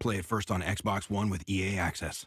Play it first on Xbox One with EA Access.